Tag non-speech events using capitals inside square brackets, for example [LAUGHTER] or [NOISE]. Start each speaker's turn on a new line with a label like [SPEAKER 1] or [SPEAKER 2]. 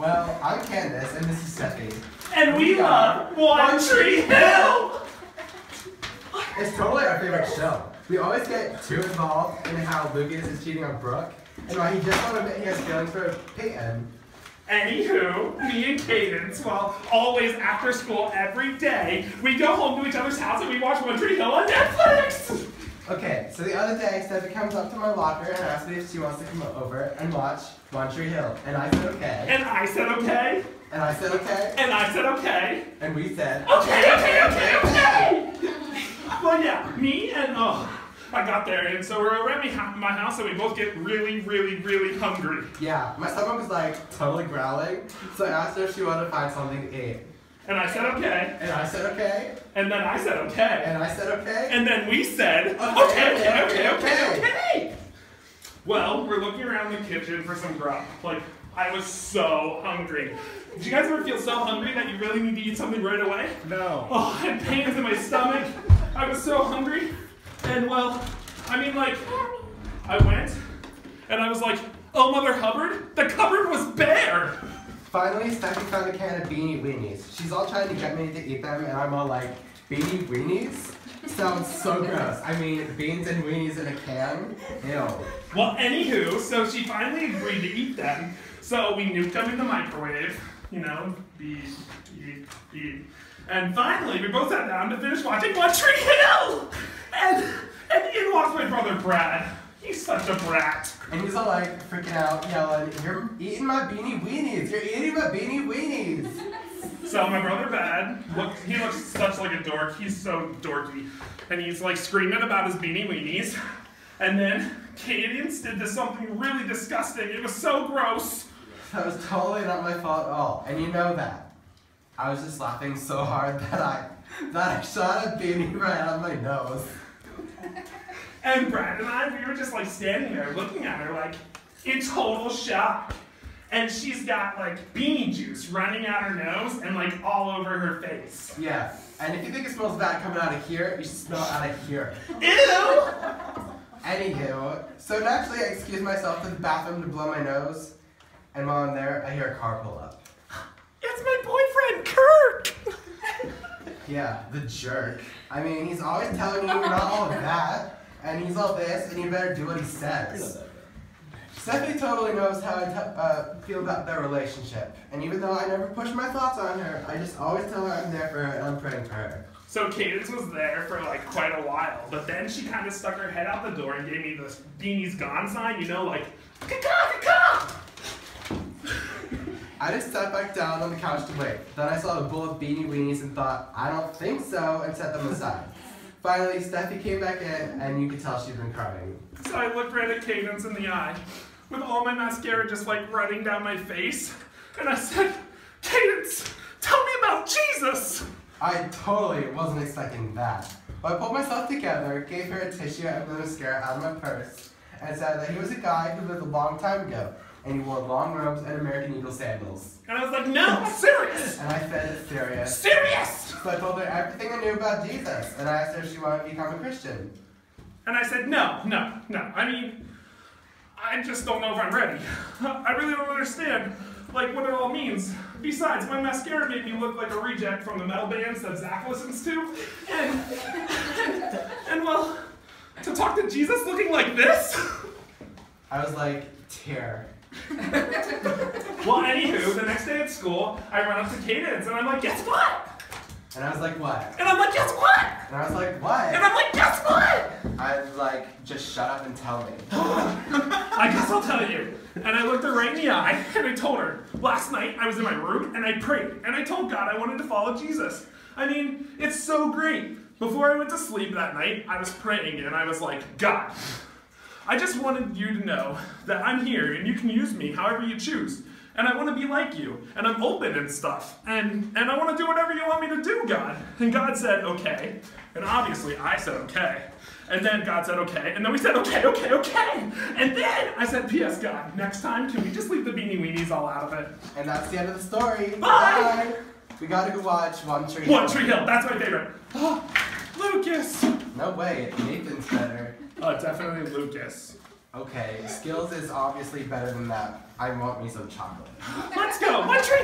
[SPEAKER 1] Well, I'm Candace, and this is Steffi.
[SPEAKER 2] And we love One Tree Hill!
[SPEAKER 1] It's totally our favorite show. We always get too involved in how Lucas is cheating on Brooke, and why he just won't admit he has feelings for Peyton.
[SPEAKER 2] Anywho, me and Cadence, well, always after school every day, we go home to each other's house and we watch One Tree Hill on Netflix!
[SPEAKER 1] Okay, so the other day, Steffi comes up to my locker and asks me if she wants to come over and watch One Tree Hill. And I said okay.
[SPEAKER 2] And I said okay,
[SPEAKER 1] And I said okay.
[SPEAKER 2] and I said okay.
[SPEAKER 1] And we said
[SPEAKER 2] Okay, okay, okay, okay! Well, yeah, me and, oh, I got there, and so we're over at my house, and we both get really, really, really hungry.
[SPEAKER 1] Yeah, my stomach was like totally growling, so I asked her if she wanted to find something to eat.
[SPEAKER 2] And I said okay,
[SPEAKER 1] And I said okay.
[SPEAKER 2] and then I said okay.
[SPEAKER 1] And I said okay.
[SPEAKER 2] And then we said, okay,
[SPEAKER 1] Okay,
[SPEAKER 2] okay, okay,
[SPEAKER 1] okay.
[SPEAKER 2] Well, we're looking around the kitchen for some grub. Like, I was so hungry. Did you guys ever feel so hungry that you really need to eat something right away?
[SPEAKER 3] No.
[SPEAKER 2] Oh, I had pains in my stomach. I was so hungry. And well, I mean, like, I went and I was like, oh, Mother Hubbard, the cupboard was bare.
[SPEAKER 1] Finally, Steffi found a can of beanie weenies. She's all trying to get me to eat them, and I'm all like, beanie weenies? Sounds so [LAUGHS] gross. I mean, beans and weenies in a can? Ew.
[SPEAKER 2] Well, anywho, so she finally agreed to eat them. So we nuked them in the microwave, you know, eat, eat, eat. And finally, we both sat down to finish watching One Tree Hill! And, and in walks my brother Brad. He's such a brat.
[SPEAKER 1] And he's all like freaking out, yelling, You're eating my beanie weenies! You're eating my beanie weenies!
[SPEAKER 2] So my brother Brad, look, he looks such like a dork. He's so dorky. And he's like screaming about his beanie weenies. And then Cadence did this something really disgusting. It was so gross.
[SPEAKER 1] That was totally not my fault at all, and you know that. I was just laughing so hard that I that I shot a beanie right of my nose.
[SPEAKER 2] And Brad and I, we were just like standing there looking at her like in total shock. And she's got like beanie juice running out her nose and like all over her face.
[SPEAKER 1] Yeah, and if you think it smells bad coming out of here, you should smell out of here.
[SPEAKER 2] Ew!
[SPEAKER 1] Anywho, so naturally I excuse myself to the bathroom to blow my nose, and while I'm there, I hear a car pull up.
[SPEAKER 2] It's my boyfriend, Kirk! [LAUGHS]
[SPEAKER 1] Yeah, the jerk. I mean, he's always telling you you're not all of that, and he's all this, and you better do what he says. Stephanie totally knows how I t- uh, feel about their relationship, and even though I never push my thoughts on her, I just always tell her I'm there for her and I'm praying for her.
[SPEAKER 2] So Cadence was there for like quite a while, but then she kind of stuck her head out the door and gave me this beanie's gone sign, you know, like, caca, caca!
[SPEAKER 1] I just sat back down on the couch to wait. Then I saw a bowl of beanie weenies and thought, I don't think so, and set them aside. Finally, Steffi came back in, and you could tell she'd been crying.
[SPEAKER 2] So I looked right at Cadence in the eye, with all my mascara just like running down my face, and I said, Cadence, tell me about Jesus!
[SPEAKER 1] I totally wasn't expecting that. But I pulled myself together, gave her a tissue and the mascara out of my purse, and said that he was a guy who lived a long time ago, and he wore long robes and American Eagle sandals.
[SPEAKER 2] And I was like, no, serious!
[SPEAKER 1] And I said, serious.
[SPEAKER 2] Serious!
[SPEAKER 1] So I told her everything I knew about Jesus, and I asked her if she wanted to become a Christian.
[SPEAKER 2] And I said, no, no, no. I mean, I just don't know if I'm ready. [LAUGHS] I really don't understand, like, what it all means. Besides, my mascara made me look like a reject from the metal bands that Zach listens to. And, and, [LAUGHS] and well, to talk to Jesus looking like this?
[SPEAKER 1] I was like, tear. [LAUGHS]
[SPEAKER 2] Well, anywho, the next day at school, I run up to Cadence and I'm like, guess what?
[SPEAKER 1] And I was like, what?
[SPEAKER 2] And I'm like, guess what?
[SPEAKER 1] And I was like, what?
[SPEAKER 2] And I'm like, guess what?
[SPEAKER 1] I was like, just shut up and tell me. [GASPS]
[SPEAKER 2] I guess I'll tell you. And I looked her right in the eye [LAUGHS] and I told her, last night I was in my room and I prayed and I told God I wanted to follow Jesus. I mean, it's so great. Before I went to sleep that night, I was praying and I was like, God, I just wanted you to know that I'm here and you can use me however you choose. And I want to be like you. And I'm open and stuff. And and I want to do whatever you want me to do, God. And God said, okay. And obviously I said okay. And then God said okay. And then we said okay, okay, okay. And then I said, P.S. God, next time can we just leave the beanie weenies all out of it?
[SPEAKER 1] And that's the end of the story.
[SPEAKER 2] Bye.
[SPEAKER 1] We gotta go watch One Tree
[SPEAKER 2] One Tree Hill, that's my favorite. Oh, [GASPS] Lucas.
[SPEAKER 1] No way, Nathan's better.
[SPEAKER 2] Uh, definitely Lucas.
[SPEAKER 1] Okay, Skills is obviously better than that. I want me some chocolate.
[SPEAKER 4] Let's go. One tree